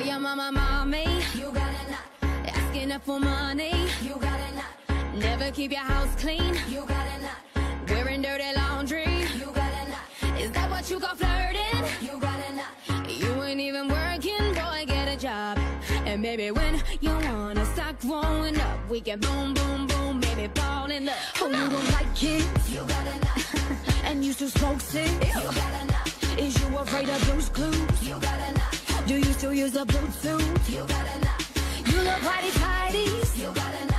Call your mama, mommy. You gotta not. Asking her for money. You gotta not. Never keep your house clean. You gotta not. Wearing dirty laundry. You gotta not. Is that what you call flirting? You gotta not. You ain't even working, boy, get a job. And maybe when you wanna start growing up, we can boom, boom, boom, baby, fall in love. Oh, you don't like kids? You gotta not. And you still smoke cigs? You gotta not. Is you afraid of Blue's Clues? You gotta not. Do you still use a Bluetooth? You gotta not. You love party parties? You gotta not.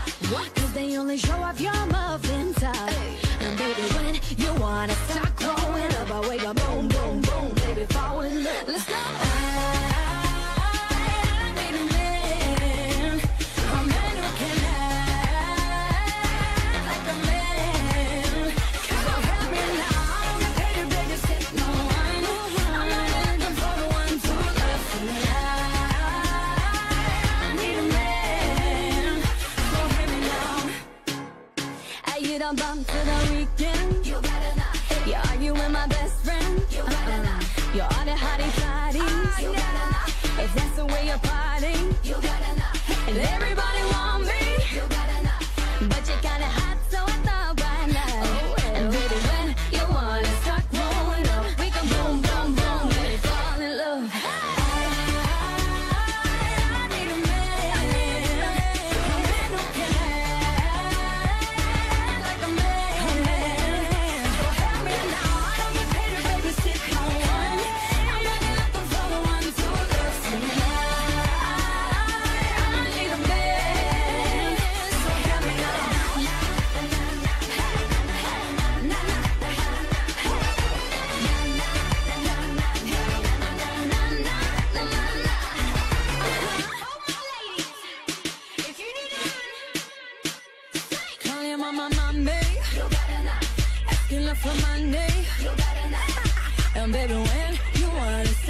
Now. I get a bump to the weekend. You gotta not. You argue with my best friend. my, my, my. You got enough. Asking love for name, You got enough. And baby, when you wanna.